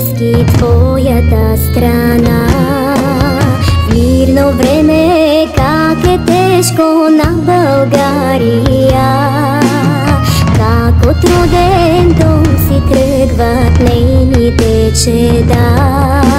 Левски твоята страна. В мирно време как е тежко на България. Как от роден дом си тръгват нейните чеда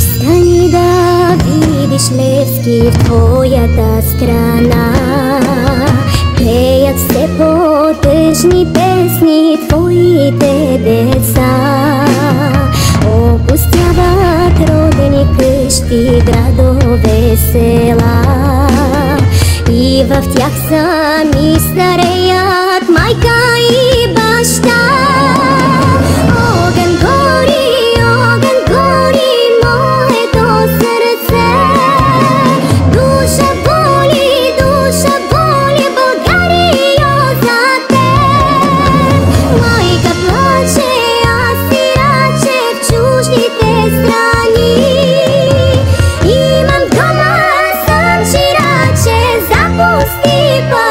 стани да видиш Левски в твоята страна. Пеят все по-тъжни песни твоите деца. Опустяват родени къщи, градове, села. И в тях сами Bye.